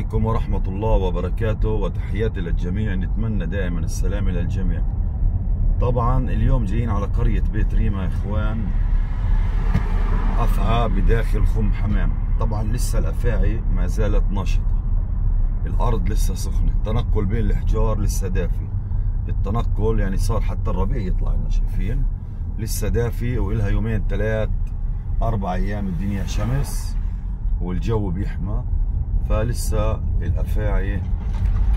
عليكم ورحمة الله وبركاته وتحياتي للجميع. نتمنى دائما السلامة للجميع طبعا اليوم جايين على قرية بيت ريما يا إخوان. أفعى بداخل خم حمام. طبعا لسه الأفاعي ما زالت نشطة الأرض لسه سخنة. التنقل بين الأحجار لسه دافي. التنقل يعني صار حتى الربيع يطلع لنا شايفين. لسه دافي وإلها يومين ثلاث أربع أيام الدنيا شمس والجو بيحمى. فلسه الأفاعي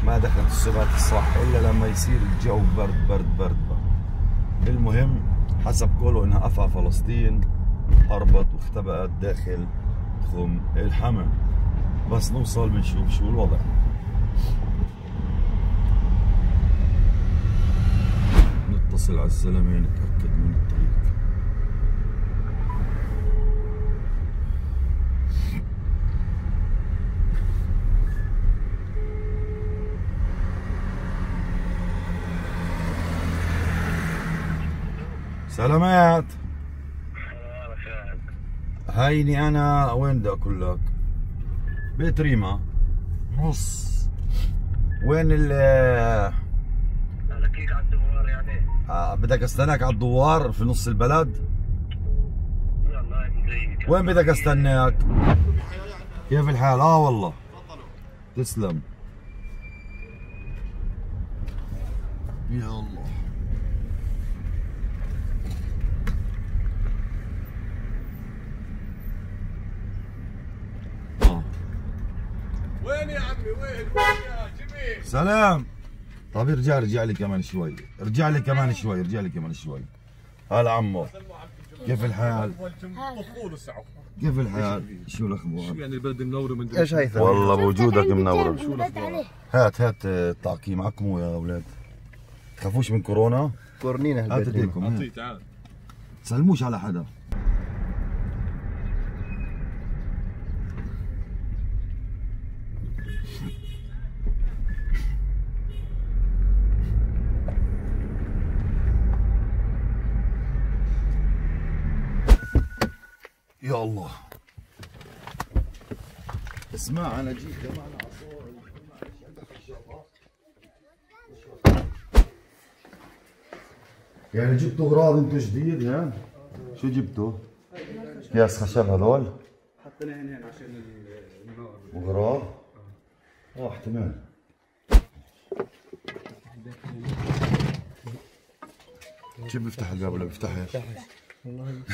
ما دخلت السبات الصح إلا لما يصير الجو برد برد برد برد. المهم حسب قوله إنها افعى فلسطين هربت واختبأت داخل خم الحمى بس نوصل بنشوف شو الوضع. نتصل على الزلمة نتأكد من الطريق. سلامات. هيني أنا وين بدي أقول لك؟ بيت ريما. نص. وين ال أنا كيك على الدوار يعني. آه، بدك أستناك على الدوار في نص البلد؟ يلا وين بدك أستناك؟ كيف الحال؟ آه والله. تسلم. يا الله آه. وين يا عمي وين وين يا جميل سلام. طب ارجع ارجع لي كمان شوي. ارجع لي كمان شوي ارجع لي كمان شوي. هلا عمو. كيف الحال؟ كيف الحال؟ شو الأخبار؟ يعني البلد منورة من إيش هيثم؟ والله بوجودك منور شو عليه؟ هات هات آه، التعقيم. عقموا يا أولاد. تخافوش من كورونا؟ كورنينا هات إيديكم. تعال. تسلموش على حدا. الله اسمع أنا جيت كمان عصور يعني جبتوا أغراض أنتوا جديد يعني شو جبتوا؟ قياس خشب هذول؟ حطينا هنا عشان النار اغراض؟ آه احتمال كيف بيفتح الباب ولا بيفتحش؟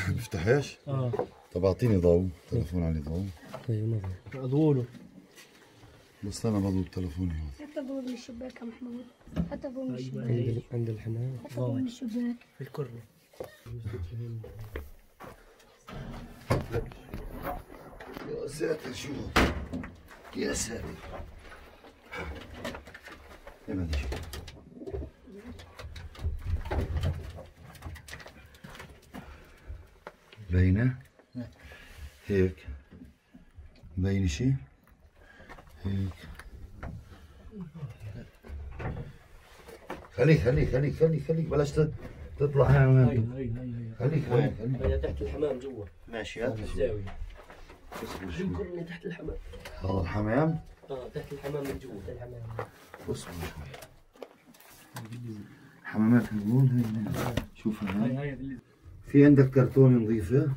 بيفتحش؟ آه طب اعطيني ضوء تلفون علي ضوء. اضوله بس أنا بضوء تلفوني هون حتى فوق من الشباك يا محمود. حتى فوق من الشباك. عند عند الحمام. حتى فوق من الشباك. في الكورنر يا ساتر شو؟ يا ساتر. يا ما أدري شو. باينة هيك باين شي هيك خليك خليك خليك خليك خليك بلاش تطلع هاي وين خليك خليك خليك هي تحت الحمام جوا ماشي هات الزاوية الكورنر تحت الحمام هذا الحمام آه تحت الحمام من جوا تحت الحمام اصبر شوي حمامات هنقول هي شوف هاي في عندك كرتون نظيفة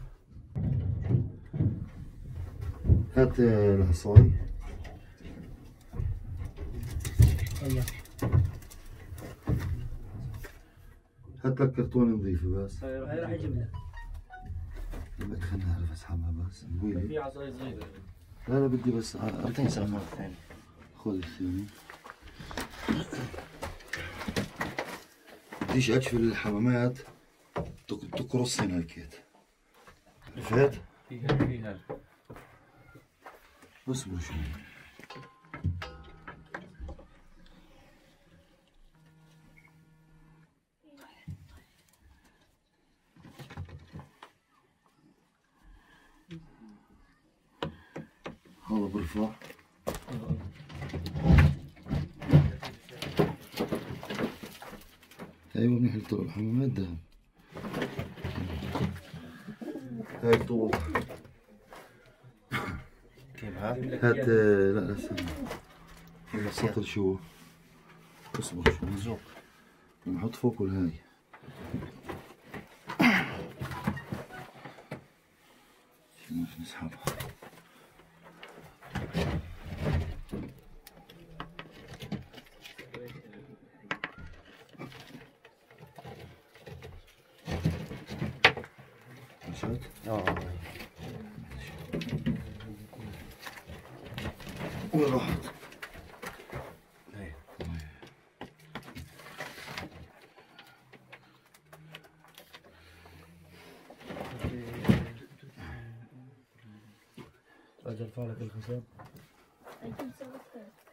هات آه، العصاي هات لك كرتون نظيفة بس. هاي راح يجيب لك. بدك خليني اعرف اسحبها بس. في عصاية صغيرة. لا لا بدي بس أعطيني سلامات ثاني خذ الثاني بديش أكشف الحمامات. تقرص هنا عرفت؟ فيها فيها اصبر شوي. هذا برفع أيوه منيح طول الحمامات دهب هاي طول كيف ها؟ هات آه، لا لا استنى. السطر شو؟ اصبر شو؟ نزوق نحط فوقه الهاي شو مش نسحبها مشيت؟ آه وين راحت؟ أجل فالك الحساب راسها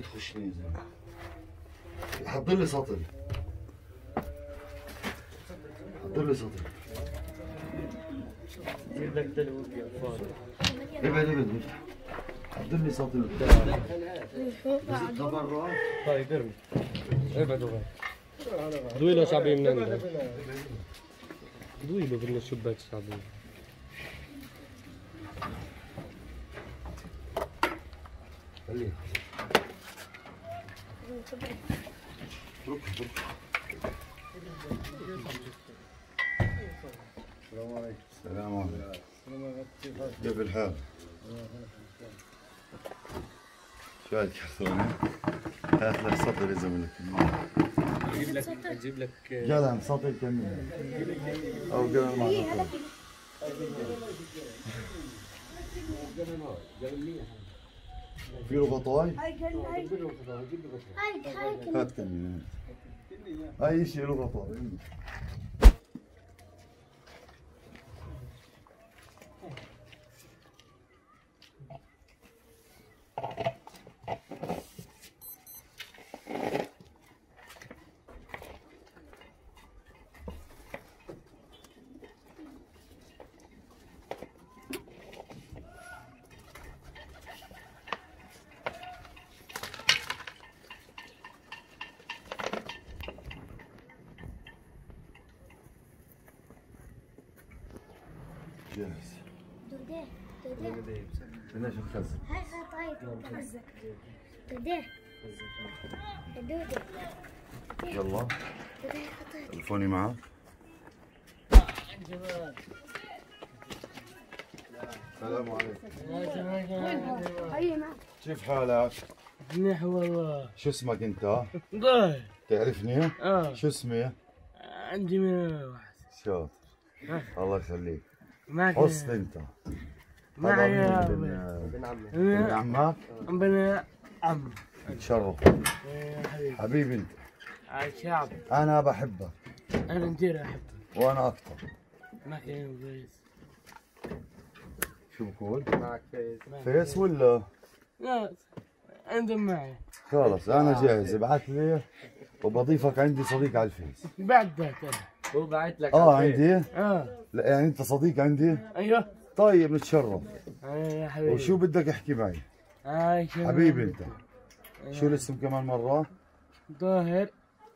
تخشني يا زلمة حضر لي سطل حضر لي سطل جيب لك دلو يا فاضي ابعد ابعد. حضر لي سطل برا طيب ارمي ابعد ابعد دويله شعبي من عندك دويله من الشباك اتركها اتركها السلام عليكم كيف الحال؟ شو هاي الكرتونة؟ هات لك سطر يا أجيب لك أجيب لك جدع سطر كمل أو قبل ما ناكل. في له غطاي؟ هات كمل اي شيء له غطاء جاهز دوديه دوديه بدناش نخزن هاي خطايط حزك دوديه دوديه يلا تلفوني معك السلام عليكم كيف حالك؟ منيح والله شو اسمك انت؟ ضايع تعرفني؟ آه شو اسمي؟ عندي من واحد شو الله يخليك معك. حسن انت. معي. ابن ابن أنا عمك. ابن عم. تشرف. يا حبيبي. حبيبي انت. الشعب. أنا بحبك. أنا كثير احبك وأنا أكثر معك فيس شو بقول؟ معك فيس فيس ولا؟ لا عندهم معي. خلص أنا جاهز. ابعث لي. وبضيفك عندي صديق على الفيس. بعد ذاك أنا. هو بعت لك آه. عندي؟ آه. لا يعني أنت صديق عندي؟ أيوه. طيب نتشرف. آه يا حبيبي. وشو بدك احكي معي؟ آه شو- حبيبي أنت. شو الاسم كمان مرة؟ ظاهر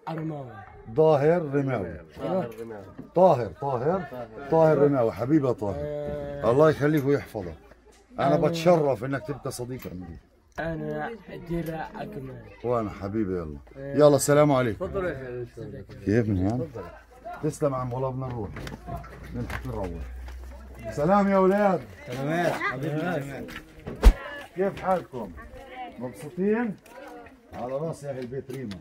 أرماوي. ظاهر رماوي. طاهر رماوي. طاهر طاهر. طاهر رماوي. حبيبي يا طاهر. آه. الله يخليك ويحفظك. أنا بتشرف إنك تبقى صديق عندي. أنا ادير أكمل. وأنا حبيبي يلا. يلا السلام عليكم. تفضل يا. كيف من هون؟ تسلم عم والله بدنا نروح نلحق نروح. سلام يا أولاد سلامات. حبيبي كيف حالكم؟ مبسوطين؟ على راسي يا أخي البيت ريما.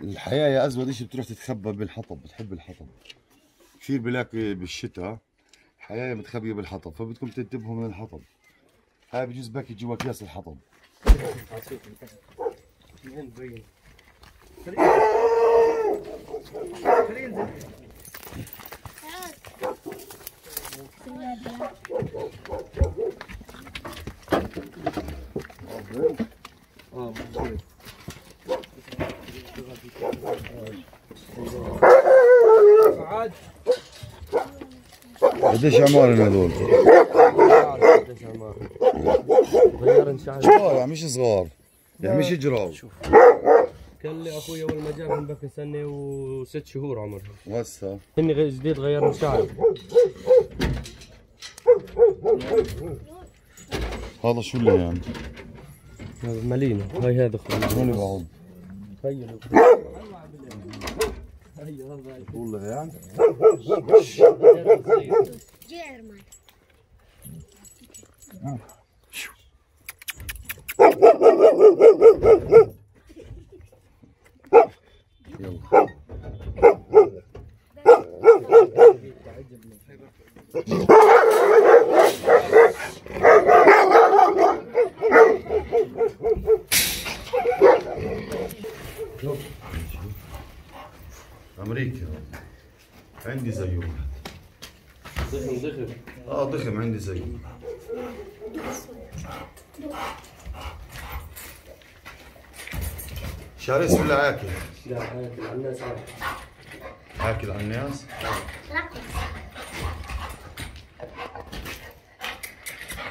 الحياة يا أزود إشي بتروح تتخبى بالحطب بتحب الحطب. كثير بلاقي بالشتاء حياة متخبية بالحطب فبدكم تنتبهوا من الحطب. هاي بجوز باكي جوا أكياس الحطب. قديش عمارن هذول؟ غيرن شعري صغار يعني مش صغار يعني مش جراو كان لي أخوي أول ما جابهم بك سنة وست شهور عمرهم وهسه هني غير جديد غيرن شعري هذا شو اللي يعني؟ هذا مالينا هاي هذا هون أخوي بعض. والله يعني. جيرمان يلا أمريكا شرس ولا عاكل؟ لا هاي على الناس. عاكل على الناس؟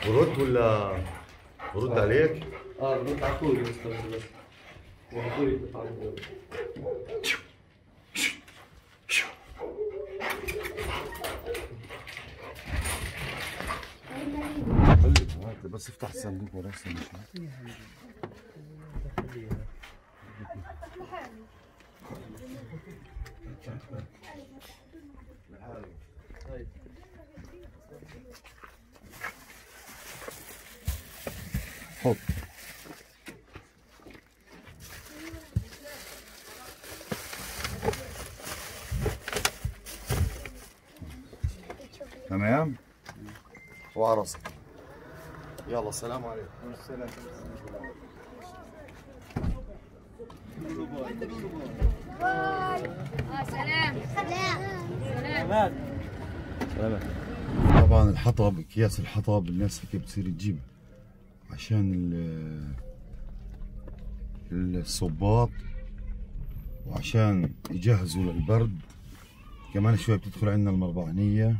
برد ولا برد عليك؟ آه بنط على أخوي بس واخوي هات بس افتح الصندوق ورا الصندوق حط تمام؟ راسك يلا السلام عليكم. سلام. سلام طبعا الحطب أكياس الحطب الناس هيك بتصير تجيب؟ عشان ال- الصباط وعشان يجهزوا للبرد. كمان شوي بتدخل عندنا المربعانية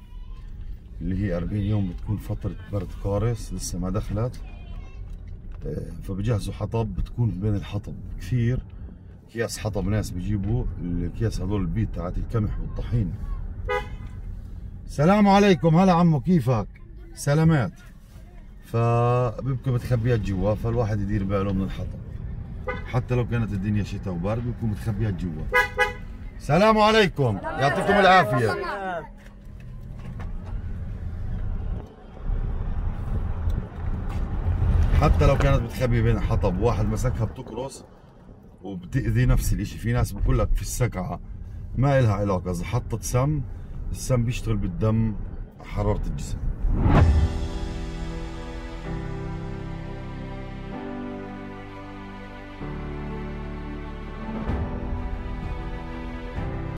اللي هي 40 يوم بتكون فترة برد قارس لسه ما دخلت. آه، فبجهزوا حطب بتكون بين الحطب كثير. اكياس حطب ناس بيجيبوا الاكياس هذول البيت تاعت القمح والطحين. السلام عليكم. هلا عمو كيفك؟ سلامات. فبيبقى متخبيات جوا فالواحد يدير باله من الحطب. حتى لو كانت الدنيا شتاء وبرد بيكون متخبيات جوا. السلام عليكم. يعطيكم العافية. حتى لو كانت متخبية بين حطب واحد مسكها بتقرص وبتأذي نفس الإشي. في ناس بقول لك في السقعة ما إلها علاقة. إذا حطت سم السم بيشتغل بالدم حرارة الجسم.